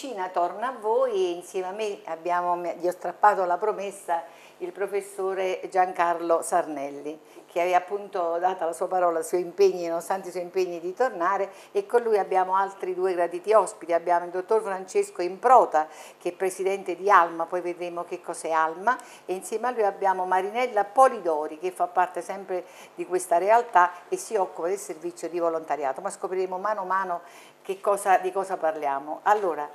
medicina torna a voi e insieme a me abbiamo, gli ho strappato la promessa il professore Giancarlo Sarnelli che aveva appunto dato la sua parola, i suoi impegni, nonostante i suoi impegni di tornare e con lui abbiamo altri due graditi ospiti, abbiamo il dottor Francesco Improta che è presidente di Alma, poi vedremo che cos'è Alma e insieme a lui abbiamo Marinella Polidori che fa parte sempre di questa realtà e si occupa del servizio di volontariato, ma scopriremo mano a mano cosa, di cosa parliamo. Allora,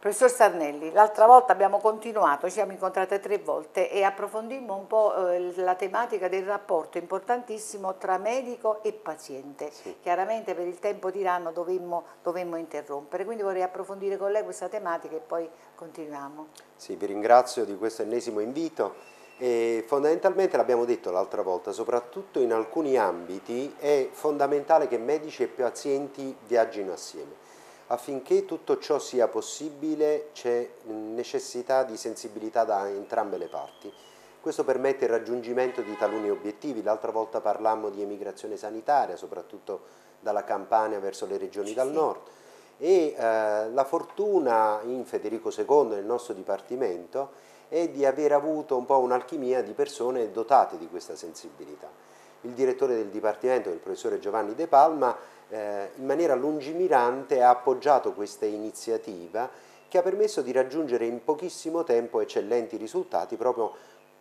Professor Sarnelli, l'altra volta abbiamo continuato, ci siamo incontrate tre volte e approfondimmo un po' eh, la tematica del rapporto importantissimo tra medico e paziente. Sì. Chiaramente per il tempo tiranno dovemmo, dovemmo, interrompere, quindi vorrei approfondire con lei questa tematica e poi continuiamo. Sì, vi ringrazio di questo ennesimo invito. E fondamentalmente l'abbiamo detto l'altra volta, soprattutto in alcuni ambiti è fondamentale che medici e pazienti viaggino assieme Affinché tutto ciò sia possibile c'è necessità di sensibilità da entrambe le parti. Questo permette il raggiungimento di taluni obiettivi, l'altra volta parlammo di emigrazione sanitaria, soprattutto dalla Campania verso le regioni dal nord e eh, la fortuna in Federico II, nel nostro dipartimento, è di aver avuto un po' un'alchimia di persone dotate di questa sensibilità. Il direttore del dipartimento, il professore Giovanni De Palma, eh, in maniera lungimirante ha appoggiato questa iniziativa che ha permesso di raggiungere in pochissimo tempo eccellenti risultati proprio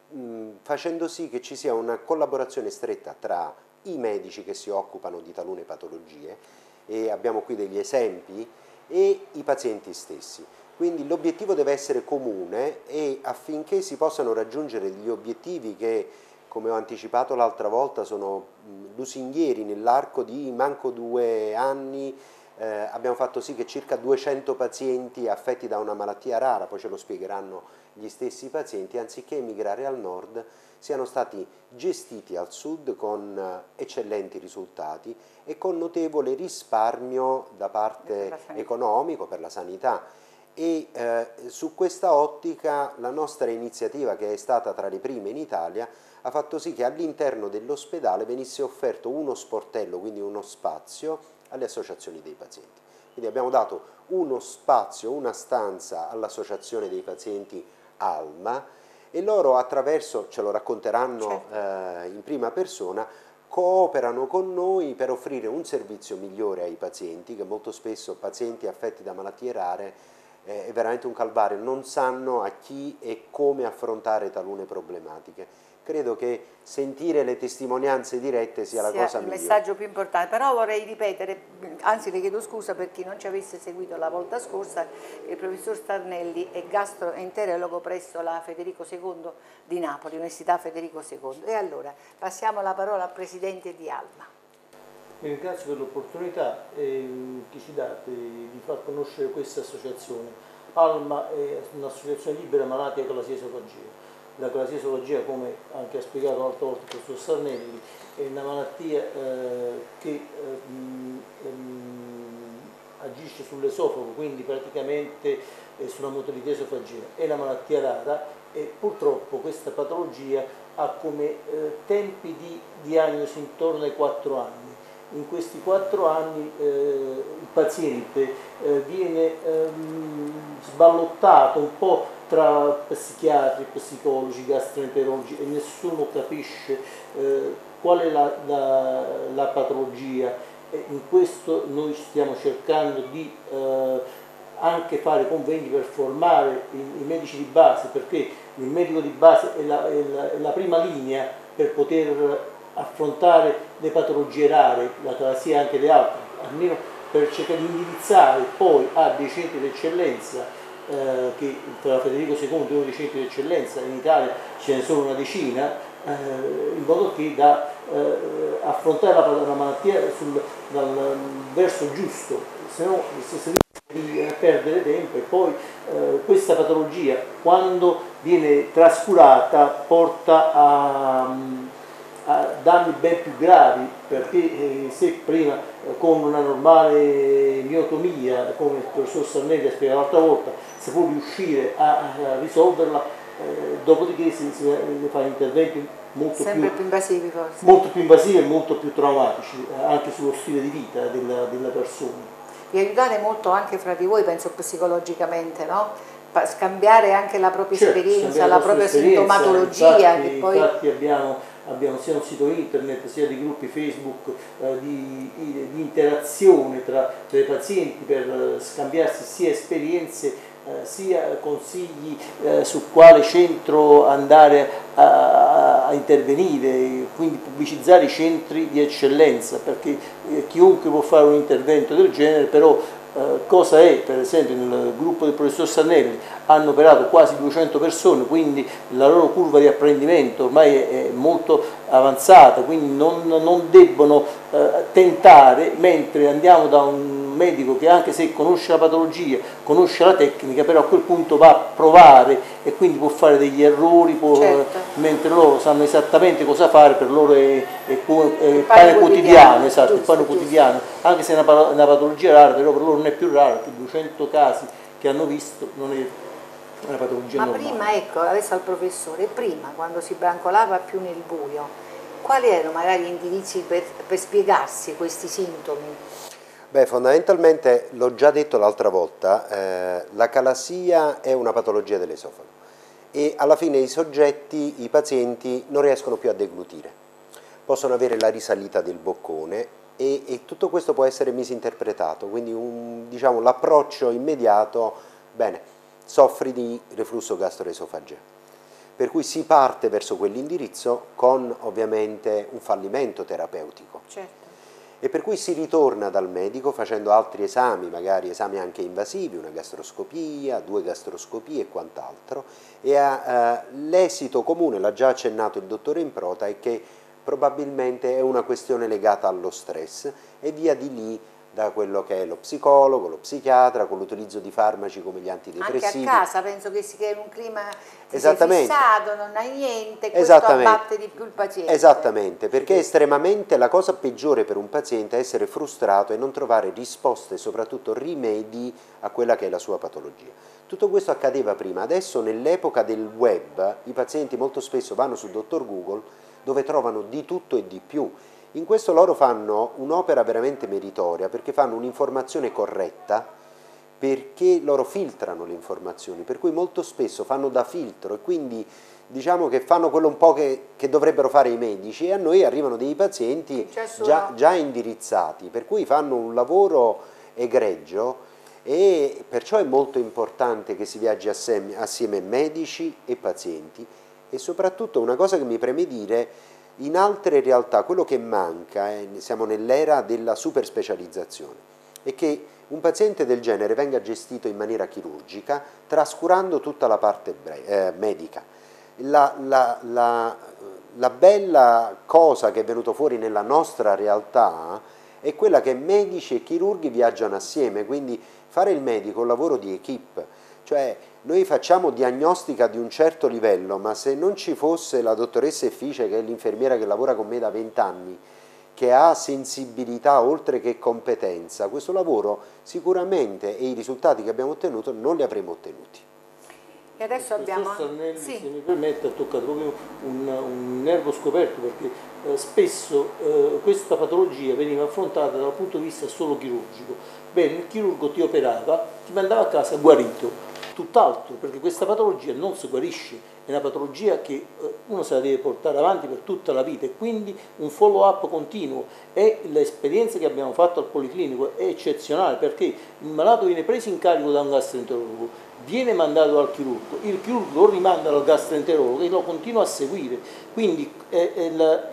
mh, facendo sì che ci sia una collaborazione stretta tra i medici che si occupano di talune patologie e abbiamo qui degli esempi e i pazienti stessi. Quindi l'obiettivo deve essere comune e affinché si possano raggiungere gli obiettivi che come ho anticipato l'altra volta, sono lusinghieri nell'arco di manco due anni, eh, abbiamo fatto sì che circa 200 pazienti affetti da una malattia rara, poi ce lo spiegheranno gli stessi pazienti, anziché emigrare al nord, siano stati gestiti al sud con eccellenti risultati e con notevole risparmio da parte economico per la sanità e eh, su questa ottica la nostra iniziativa che è stata tra le prime in Italia ha fatto sì che all'interno dell'ospedale venisse offerto uno sportello, quindi uno spazio alle associazioni dei pazienti. Quindi abbiamo dato uno spazio, una stanza all'associazione dei pazienti Alma e loro attraverso, ce lo racconteranno certo. eh, in prima persona, cooperano con noi per offrire un servizio migliore ai pazienti, che molto spesso pazienti affetti da malattie rare è veramente un calvario, non sanno a chi e come affrontare talune problematiche. Credo che sentire le testimonianze dirette sia, sia la cosa migliore. il messaggio più importante, però vorrei ripetere, anzi le chiedo scusa per chi non ci avesse seguito la volta scorsa, il professor Starnelli è gastroenterologo presso la Federico II di Napoli, Università Federico II. E allora passiamo la parola al Presidente di Alma. Vi ringrazio per l'opportunità eh, che ci date di far conoscere questa associazione. Alma è un'associazione libera malati con la esofagia. La clasiesologia, come anche ha spiegato l'altra volta il professor Sarnelli, è una malattia eh, che eh, mh, agisce sull'esofago, quindi praticamente eh, sulla motilità esofagia. È una malattia rara e purtroppo questa patologia ha come tempi di diagnosi intorno ai 4 anni in questi quattro anni eh, il paziente eh, viene ehm, sballottato un po' tra psichiatri, psicologi, gastroenterologi e nessuno capisce eh, qual è la, la, la patologia. E in questo noi stiamo cercando di eh, anche fare convegni per formare i, i, medici di base perché il medico di base è la, è la, è la prima linea per poter affrontare le patologie rare, la talassia e anche le altre, almeno per cercare di indirizzare poi a dei centri d'eccellenza eh, che tra Federico II e uno dei centri d'eccellenza in Italia ce ne sono una decina, eh, in modo che da eh, affrontare la, la malattia sul, dal verso giusto, se no si di perdere tempo e poi eh, questa patologia quando viene trascurata porta a danni ben più gravi perché eh, se prima eh, con una normale miotomia, come il professor Sarnelli ha spiegato l'altra volta, si può riuscire a, a risolverla, eh, dopodiché si, si fa interventi molto più, più, invasivi molto più invasivi e molto più traumatici eh, anche sullo stile di vita della, della persona. vi aiutate molto anche fra di voi, penso psicologicamente, no? scambiare anche la propria certo, esperienza, la propria sintomatologia. Infatti, poi... infatti abbiamo, abbiamo, sia un sito internet sia dei gruppi Facebook eh, di, di, interazione tra, tra, i pazienti per scambiarsi sia esperienze eh, sia consigli eh, su quale centro andare a, a, intervenire, quindi pubblicizzare i centri di eccellenza, perché eh, chiunque può fare un intervento del genere, però eh, cosa è, per esempio nel gruppo del professor Sannelli? Hanno operato quasi 200 persone, quindi la loro curva di apprendimento ormai è molto avanzata, quindi non, non debbono eh, tentare, mentre andiamo da un medico che anche se conosce la patologia, conosce la tecnica, però a quel punto va a provare e quindi può fare degli errori, può, certo. mentre loro sanno esattamente cosa fare, per loro è, è, è pane, pane quotidiano, esatto, giusto, pane quotidiano, anche se è una, una, patologia rara, però per loro non è più rara, che 200 casi che hanno visto non è una patologia Ma normale. prima, ecco, adesso al professore, prima quando si brancolava più nel buio, quali erano magari gli indirizzi per, per spiegarsi questi sintomi? Beh, fondamentalmente, l'ho già detto l'altra volta, eh, la calassia è una patologia dell'esofago e alla fine i soggetti, i pazienti, non riescono più a deglutire. Possono avere la risalita del boccone e, e tutto questo può essere misinterpretato, quindi diciamo, l'approccio immediato, bene, soffri di reflusso gastroesofageo per cui si parte verso quell'indirizzo con ovviamente un fallimento terapeutico. Certo. E per cui si ritorna dal medico facendo altri esami, magari esami anche invasivi, una gastroscopia, due gastroscopie e quant'altro, e eh, l'esito comune, l'ha già accennato il dottore Improta, è che probabilmente è una questione legata allo stress e via di lì da quello che è lo psicologo, lo psichiatra, con l'utilizzo di farmaci come gli antidepressivi. Anche a casa penso che si crei un clima fissato, non hai niente, questo abbatte di più il paziente. Esattamente, perché sì. estremamente la cosa peggiore per un paziente è essere frustrato e non trovare risposte e soprattutto rimedi a quella che è la sua patologia. Tutto questo accadeva prima, adesso nell'epoca del web i pazienti molto spesso vanno sul dottor Google dove trovano di tutto e di più in questo loro fanno un'opera veramente meritoria perché fanno un'informazione corretta perché loro filtrano le informazioni, per cui molto spesso fanno da filtro e quindi diciamo che fanno quello un po' che, che dovrebbero fare i medici e a noi arrivano dei pazienti già, già indirizzati, per cui fanno un lavoro egregio e perciò è molto importante che si viaggi assieme, assieme medici e pazienti. E soprattutto una cosa che mi preme dire in altre realtà quello che manca, eh, siamo nell'era della super specializzazione, è che un paziente del genere venga gestito in maniera chirurgica trascurando tutta la parte eh, medica. La, la, la, la bella cosa che è venuta fuori nella nostra realtà è quella che medici e chirurghi viaggiano assieme, quindi fare il medico è un lavoro di equip, cioè noi facciamo diagnostica di un certo livello, ma se non ci fosse la dottoressa Effice, che è l'infermiera che lavora con me da 20 anni, che ha sensibilità oltre che competenza, questo lavoro sicuramente e i risultati che abbiamo ottenuto non li avremmo ottenuti. E adesso abbiamo... Sarnelli, sì. se mi permette, ha toccato proprio un, un nervo scoperto perché eh, spesso eh, questa patologia veniva affrontata dal punto di vista solo chirurgico. Bene, il chirurgo ti operava, ti mandava a casa guarito tutt'altro, perché questa patologia non si guarisce, è una patologia che eh, uno se la deve portare avanti per tutta la vita e quindi un follow up continuo. E l'esperienza che abbiamo fatto al Policlinico è eccezionale perché il malato viene preso in carico da un gastroenterologo, viene mandato al chirurgo, il chirurgo lo rimanda al gastroenterologo e lo continua a seguire, quindi eh, eh, il,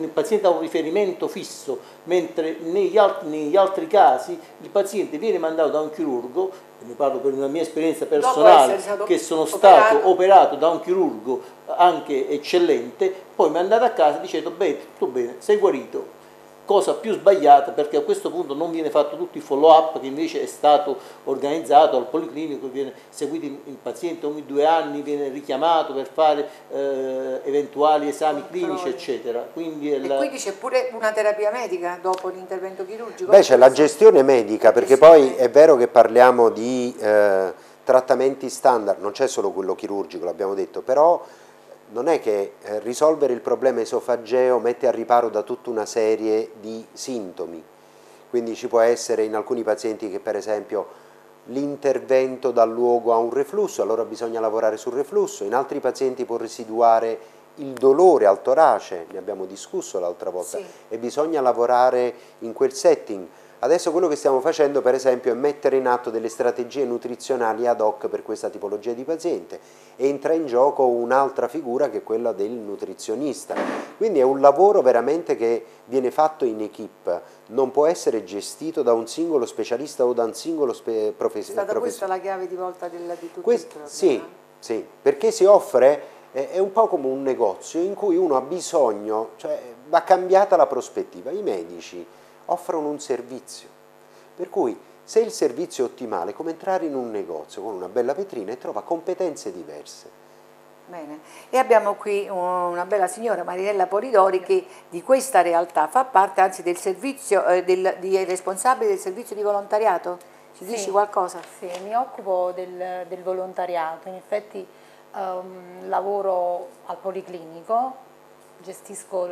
il, paziente ha un riferimento fisso, mentre negli altri, negli altri casi il paziente viene mandato da un chirurgo ne parlo per una mia esperienza personale, che sono stato operato. da un chirurgo anche eccellente, poi mi è andato a casa dicendo, beh, tutto bene, sei guarito, cosa più sbagliata perché a questo punto non viene fatto tutto il follow up che invece è stato organizzato al policlinico, viene seguito il paziente ogni due anni, viene richiamato per fare eh, eventuali esami clinici eccetera. Quindi e quindi c'è pure una terapia medica dopo l'intervento chirurgico? Beh c'è la gestione medica perché poi è vero che parliamo di eh, trattamenti standard, non c'è solo quello chirurgico l'abbiamo detto, però non è che eh, risolvere il problema esofageo mette a riparo da tutta una serie di sintomi. quindi ci può essere in alcuni pazienti che per esempio l'intervento dà luogo a un reflusso, allora bisogna lavorare sul reflusso, in altri pazienti può residuare il dolore al torace, ne abbiamo discusso l'altra volta, sì. e bisogna lavorare in quel setting. Adesso quello che stiamo facendo per esempio è mettere in atto delle strategie nutrizionali ad hoc per questa tipologia di paziente. Entra in gioco un'altra figura che è quella del nutrizionista. Quindi è un lavoro veramente che viene fatto in equip, non può essere gestito da un singolo specialista o da un singolo professionista. È stata questa la chiave di volta della, di tutto Quest il Sì, sì, perché si offre, è un po' come un negozio in cui uno ha bisogno, cioè va cambiata la prospettiva. I medici offrono un servizio. Per cui se il servizio è ottimale, è come entrare in un negozio con una bella vetrina e trova competenze diverse. Bene, e abbiamo qui una bella signora Marinella Polidori che di questa realtà fa parte anzi del servizio, eh, del, di, responsabile del servizio di volontariato. Ci sì, dici qualcosa? Sì, mi occupo del, del volontariato, in effetti um, lavoro al Policlinico, gestisco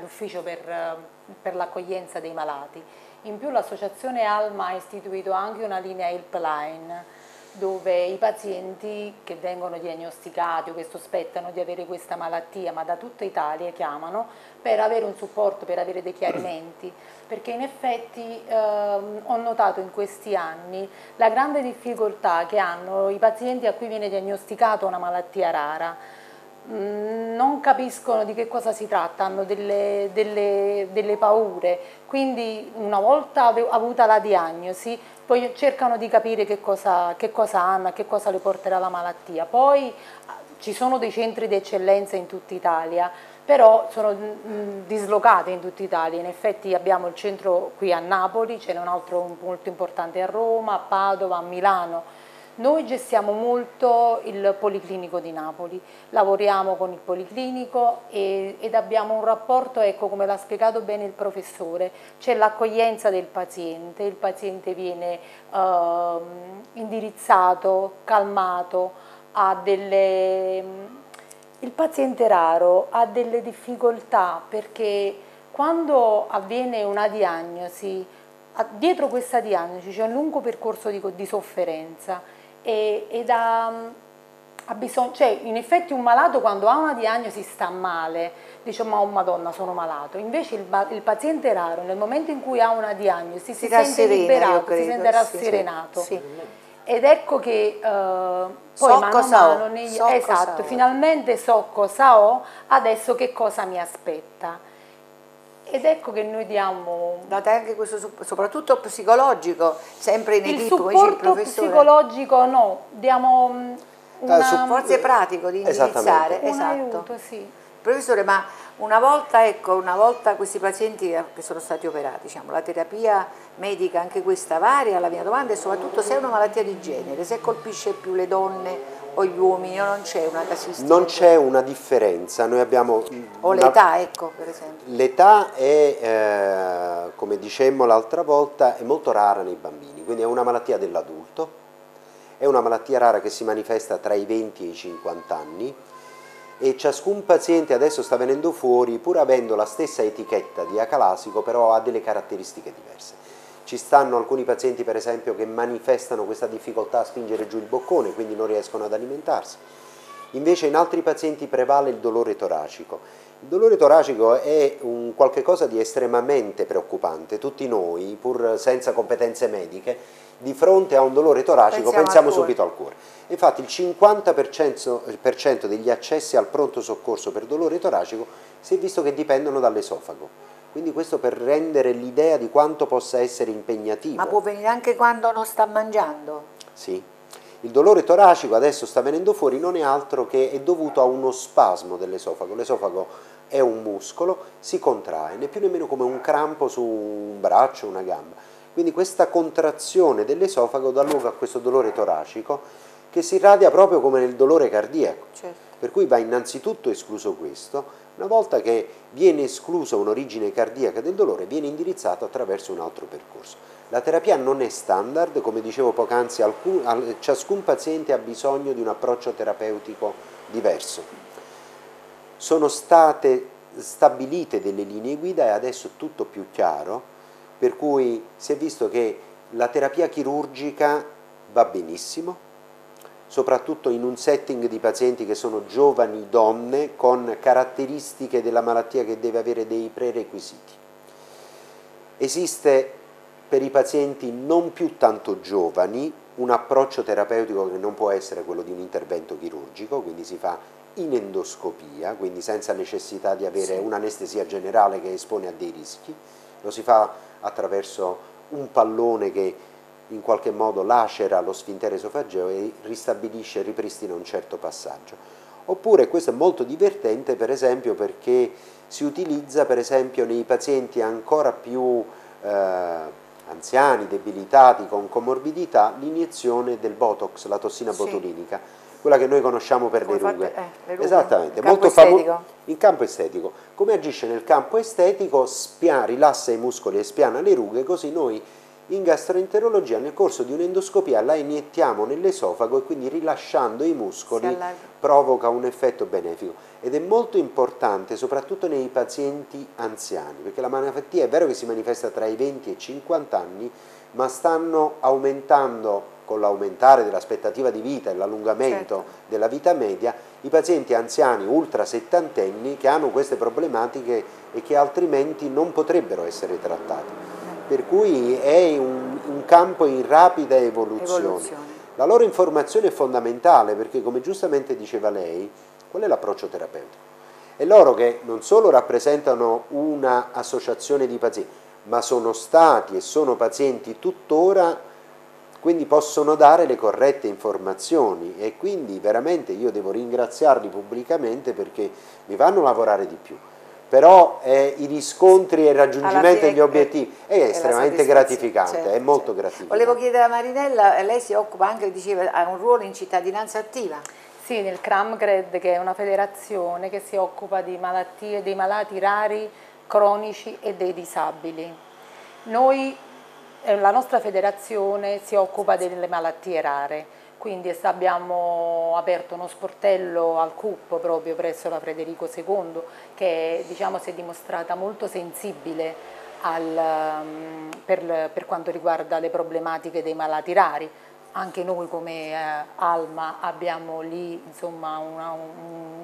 l'ufficio per, per l'accoglienza dei malati. In più l'associazione Alma ha istituito anche una linea helpline dove i pazienti che vengono diagnosticati o che sospettano di avere questa malattia, ma da tutta Italia chiamano per avere un supporto, per avere dei chiarimenti, perché in effetti ehm, ho notato in questi anni la grande difficoltà che hanno i pazienti a cui viene diagnosticata una malattia rara non capiscono di che cosa si tratta, hanno delle, delle, delle paure, quindi una volta avuta la diagnosi poi cercano di capire che cosa, che cosa hanno, che cosa le porterà la malattia. Poi ci sono dei centri di eccellenza in tutta Italia, però sono mm, dislocati in tutta Italia, in effetti abbiamo il centro qui a Napoli, ce n'è un altro molto importante a Roma, a Padova, a Milano, noi gestiamo molto il Policlinico di Napoli, lavoriamo con il Policlinico e, ed abbiamo un rapporto, ecco come l'ha spiegato bene il professore, c'è l'accoglienza del paziente, il paziente viene eh, indirizzato, calmato, ha delle... il paziente raro ha delle difficoltà perché quando avviene una diagnosi, dietro questa diagnosi c'è un lungo percorso di, di sofferenza e, ed ha, ha bisogno, cioè in effetti un malato quando ha una diagnosi sta male, dice ma oh madonna sono malato, invece il, il paziente raro nel momento in cui ha una diagnosi si, si sente serena, liberato, credo, si sente rasserenato. Sì, sì. Ed ecco che uh, poi so mano a mano, negli, so esatto, finalmente so cosa ho, adesso che cosa mi aspetta. Ed ecco che noi diamo... Date anche questo soprattutto psicologico, sempre in equipe, come dice il professore. psicologico no, diamo mm, una... Forse pratico di indirizzare, un esatto. aiuto, sì. Professore, ma una volta, ecco, una volta questi pazienti che sono stati operati, diciamo, la terapia medica anche questa varia, la mia domanda è soprattutto se è una malattia di genere, se colpisce più le donne o gli uomini o non c'è una casistica? Non c'è una differenza, noi abbiamo... O l'età, ecco, per esempio. L'età è, eh, come dicemmo l'altra volta, è molto rara nei bambini, quindi è una malattia dell'adulto, è una malattia rara che si manifesta tra i 20 e i 50 anni e ciascun paziente adesso sta venendo fuori, pur avendo la stessa etichetta di acalasico, però ha delle caratteristiche diverse. Ci stanno alcuni pazienti per esempio che manifestano questa difficoltà a spingere giù il boccone, quindi non riescono ad alimentarsi. Invece in altri pazienti prevale il dolore toracico. Il dolore toracico è un qualche cosa di estremamente preoccupante. Tutti noi, pur senza competenze mediche, di fronte a un dolore toracico pensiamo, pensiamo al subito al cuore. Infatti il 50% degli accessi al pronto soccorso per dolore toracico si è visto che dipendono dall'esofago. Quindi questo per rendere l'idea di quanto possa essere impegnativo. Ma può venire anche quando non sta mangiando? Sì. Il dolore toracico adesso sta venendo fuori, non è altro che è dovuto a uno spasmo dell'esofago. L'esofago è un muscolo, si contrae, né più nemmeno come un crampo su un braccio, una gamba. Quindi questa contrazione dell'esofago dà luogo a questo dolore toracico che si irradia proprio come nel dolore cardiaco. Certo. Per cui va innanzitutto escluso questo, una volta che viene esclusa un'origine cardiaca del dolore, viene indirizzato attraverso un altro percorso. La terapia non è standard, come dicevo poc'anzi, ciascun paziente ha bisogno di un approccio terapeutico diverso. Sono state stabilite delle linee guida e adesso è tutto più chiaro. per cui si è visto che la terapia chirurgica va benissimo, soprattutto in un setting di pazienti che sono giovani donne con caratteristiche della malattia che deve avere dei prerequisiti. Esiste per i pazienti non più tanto giovani un approccio terapeutico che non può essere quello di un intervento chirurgico, quindi si fa in endoscopia, quindi senza necessità di avere sì. un'anestesia generale che espone a dei rischi, lo si fa attraverso un pallone che in qualche modo lacera lo sfintere esofageo e ristabilisce, ripristina un certo passaggio. Oppure questo è molto divertente per esempio perché si utilizza per esempio nei pazienti ancora più eh, anziani, debilitati, con comorbidità, l'iniezione del Botox, la tossina sì. botulinica, quella che noi conosciamo per le rughe. Fate, eh, le rughe. Esattamente, in molto famoso in campo estetico. Come agisce nel campo estetico? Spia, rilassa i muscoli e spiana le rughe, così noi in gastroenterologia nel corso di un'endoscopia la iniettiamo nell'esofago e quindi rilasciando i muscoli provoca un effetto benefico. Ed è molto importante soprattutto nei pazienti anziani perché la malattia è vero che si manifesta tra i 20 e i 50 anni ma stanno aumentando con l'aumentare dell'aspettativa di vita e l'allungamento certo. della vita media i pazienti anziani ultra settantenni che hanno queste problematiche e che altrimenti non potrebbero essere trattati per cui è un, un campo in rapida evoluzione. evoluzione. La loro informazione è fondamentale perché, come giustamente diceva lei, qual è l'approccio terapeutico? È loro che non solo rappresentano un'associazione di pazienti, ma sono stati e sono pazienti tuttora, quindi possono dare le corrette informazioni e quindi veramente io devo ringraziarli pubblicamente perché mi fanno lavorare di più però eh, i riscontri e il raggiungimento degli obiettivi è, è estremamente gratificante, certo, è molto certo. gratificante. Volevo chiedere a Marinella, lei si occupa anche, diceva, ha un ruolo in cittadinanza attiva? Sì, nel CRAMGRED che è una federazione che si occupa di malattie, dei malati rari, cronici e dei disabili. Noi, eh, la nostra federazione si occupa delle malattie rare quindi abbiamo aperto uno sportello al CUP proprio presso la Federico II che diciamo, si è dimostrata molto sensibile al, mm, per, per, quanto riguarda le problematiche dei malati rari. Anche noi come eh, Alma abbiamo lì insomma, una,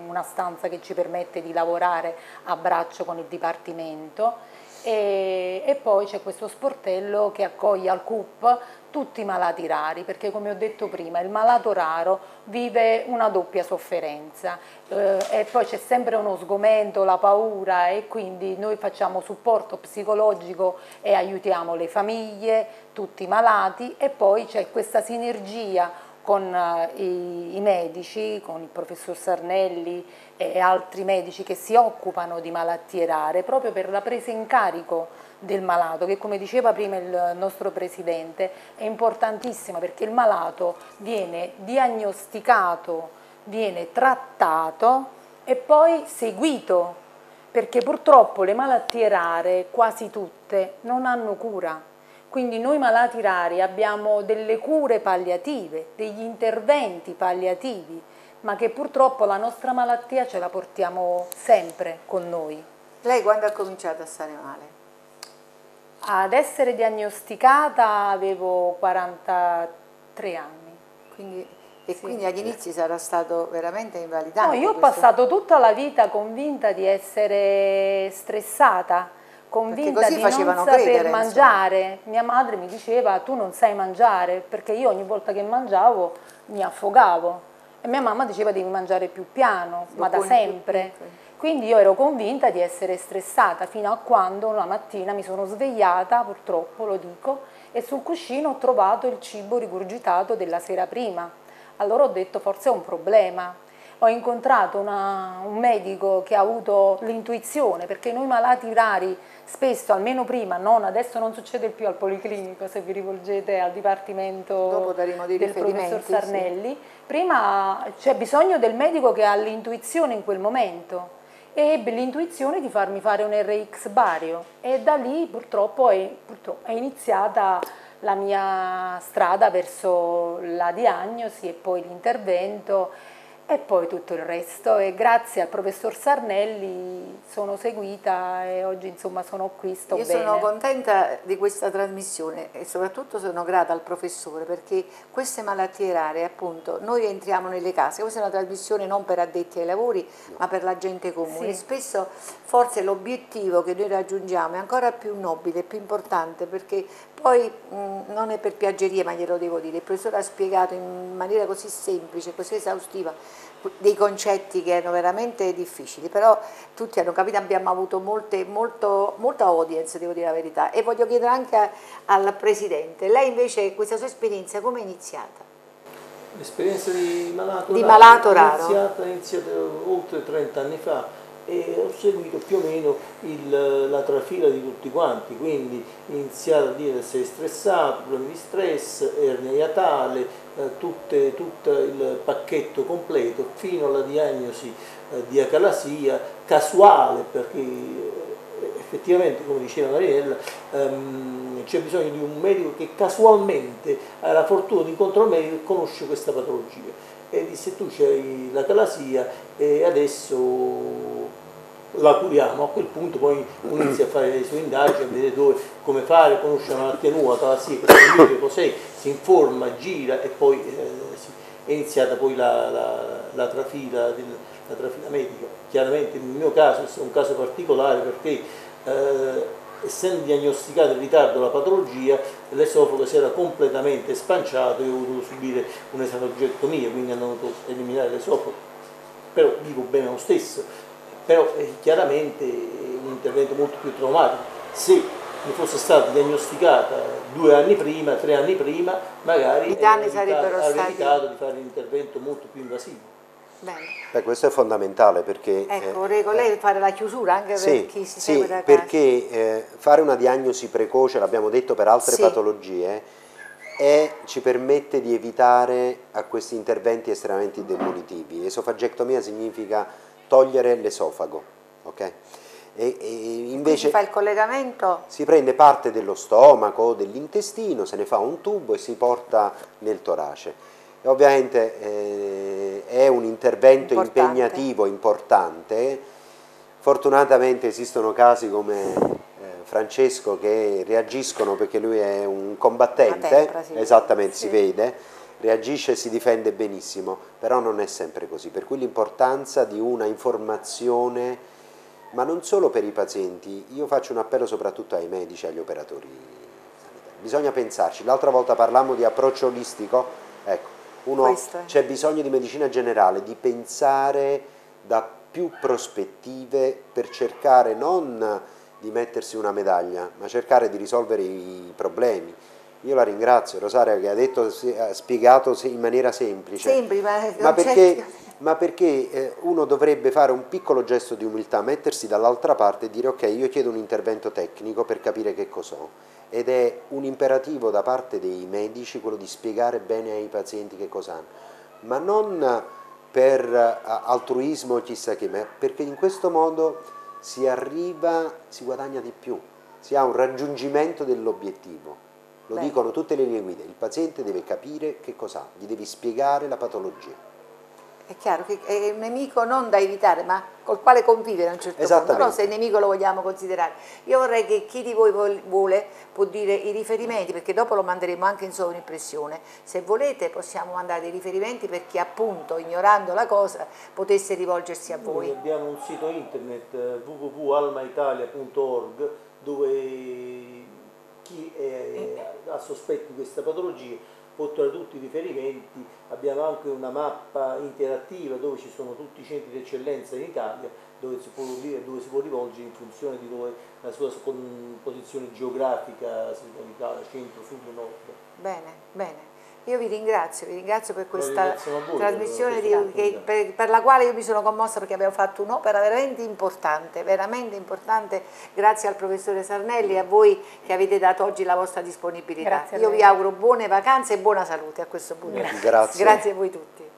una stanza che ci permette di lavorare a braccio con il Dipartimento e, e, poi c'è questo sportello che accoglie al CUP tutti i malati rari, perché come ho detto prima il malato raro vive una doppia sofferenza eh, e poi c'è sempre uno sgomento, la paura e quindi noi facciamo supporto psicologico e aiutiamo le famiglie, tutti i malati e poi c'è questa sinergia con eh, i, i, medici, con il professor Sarnelli e altri medici che si occupano di malattie rare proprio per la presa in carico del malato che come diceva prima il nostro Presidente è importantissima perché il malato viene diagnosticato, viene trattato e poi seguito perché purtroppo le malattie rare, quasi tutte, non hanno cura. Quindi noi malati rari abbiamo delle cure palliative, degli interventi palliativi, ma che purtroppo la nostra malattia ce la portiamo sempre con noi. Lei quando ha cominciato a stare male? Ad essere diagnosticata avevo 43 anni. Quindi, e sì. quindi agli inizi sarà stato veramente invalidante? No, io ho passato tutta la vita convinta di essere stressata, convinta di non saper credere, mangiare. Insomma. Mia madre mi diceva tu non sai mangiare perché io ogni volta che mangiavo mi affogavo e mia mamma diceva devi mangiare più piano, Lo ma da sempre. Quindi io ero convinta di essere stressata fino a quando una mattina mi sono svegliata, purtroppo lo dico, e sul cuscino ho trovato il cibo rigurgitato della sera prima. Allora ho detto forse è un problema. Ho incontrato una, un medico che ha avuto l'intuizione, perché noi malati rari spesso, almeno prima, non, adesso non succede più al policlinico se vi rivolgete al dipartimento del professor Sarnelli, sì. prima c'è bisogno del medico che ha l'intuizione in quel momento. E ebbe l'intuizione di farmi fare un RX bario e da lì purtroppo è, purtroppo è iniziata la mia strada verso la diagnosi e poi l'intervento e poi tutto il resto e grazie al professor Sarnelli sono seguita e oggi insomma sono qui, sto Io bene. sono contenta di questa trasmissione e soprattutto sono grata al professore perché queste malattie rare appunto noi entriamo nelle case, questa è una trasmissione non per addetti ai lavori ma per la gente comune. Sì. Spesso forse l'obiettivo che noi raggiungiamo è ancora più nobile, più importante perché poi mh, non è per piaggeria ma glielo devo dire, il professore ha spiegato in maniera così semplice, così esaustiva dei concetti che erano veramente difficili, però tutti hanno capito, abbiamo avuto molte, molto, molta audience, devo dire la verità, e voglio chiedere anche a- al Presidente, lei invece questa sua esperienza come è iniziata? L'esperienza di malato Di raro malato è raro. iniziata, è iniziata oltre 30 anni fa e ho seguito più o meno il- la trafila di tutti quanti, quindi iniziare a dire sei stressato, problemi di stress, ernia iatale, eh, tutto il pacchetto completo fino alla diagnosi eh, di acalasia casuale perché eh, effettivamente come diceva Marinella ehm, c'è bisogno di un medico che casualmente ha la fortuna di incontrare un medico che conosce questa patologia. E disse tu c'hai la calasia e adesso la curiamo, a quel punto poi uno inizia a fare le sue indagini, a vedere dove, come fare, conosce una malattia nuova, che cos'è, si informa, gira e poi eh, è iniziata poi la, la- la trafila, del- la trafila medica. Chiaramente nel mio caso è un caso particolare perché eh, essendo diagnosticata in ritardo la patologia, l'esofago si era completamente spanciato e ho dovuto subire un'esanogectomia, quindi hanno dovuto eliminare l'esofago. Però vivo bene lo stesso, però eh, chiaramente è un intervento molto più traumatico. Se mi fosse stata diagnosticata due anni prima, tre anni prima, magari I danni sarebbero avrei stati- evitato di fare un intervento molto più invasivo. Bene. Beh, questo è fondamentale perché... Ecco, eh, vorrei con lei fare la chiusura anche Sì, per chi si sì, segue da casa. perché eh, fare una diagnosi precoce, l'abbiamo detto per altre Sì. patologie, è- ci permette di evitare a questi interventi estremamente demolitivi. Esofagectomia significa togliere l'esofago, ok? E, e invece si fa il collegamento si prende parte dello stomaco o dell'intestino, se ne fa un tubo e si porta nel torace. E ovviamente eh, è un intervento Importante. impegnativo, importante. Fortunatamente esistono casi come eh, Francesco che reagiscono perché lui è un combattente, tempra, sì. esattamente Sì. si vede, reagisce e si difende benissimo, però non è sempre così, per cui l'importanza di una informazione ma non solo per i pazienti, io faccio un appello soprattutto ai medici, agli operatori sanitari. Bisogna pensarci, l'altra volta parlammo di approccio olistico, ecco, uno- c'è bisogno di medicina generale, di pensare da più prospettive per cercare non di mettersi una medaglia, ma cercare di risolvere i problemi. Io la ringrazio, Rosaria, che ha, detto, ha spiegato in maniera semplice. Semplice, ma Ma perché, ma perché, eh, uno dovrebbe fare un piccolo gesto di umiltà, mettersi dall'altra parte e dire ok, io chiedo un intervento tecnico per capire che cos'ho. Ed è un imperativo da parte dei medici quello di spiegare bene ai pazienti che cosa hanno, ma non per eh, altruismo o chissà che, ma perché in questo modo si arriva, si guadagna di più, si ha un raggiungimento dell'obiettivo. Lo Bene. dicono tutte le linee guida, il paziente deve capire che cos'ha, gli devi spiegare la patologia. È chiaro che è un nemico non da evitare, ma col quale convivere a un certo punto, no? se nemico lo vogliamo considerare. Io vorrei che chi di voi vuole può dire i riferimenti, perché dopo lo manderemo anche in sovrimpressione. Se volete possiamo mandare dei riferimenti per chi appunto, ignorando la cosa, potesse rivolgersi a Noi voi. abbiamo un sito internet eh, www.almaitalia.org dove chi è- ha sospetti di questa patologia può trovare tutti i riferimenti. Abbiamo anche una mappa interattiva dove ci sono tutti i centri di eccellenza in Italia dove si può, dove si può rivolgere in funzione di dove la sua posizione geografica si ubicava, centro, sud, nord. Bene, bene. Io vi ringrazio, vi ringrazio per questa ringraziamo a voi per trasmissione di- che- per, per la quale io mi sono commossa perché abbiamo fatto un'opera veramente importante, veramente importante, grazie al professore Sarnelli e a voi che avete dato oggi la vostra disponibilità. Io vi auguro buone vacanze e buona salute a questo punto. Grazie. Grazie a voi tutti.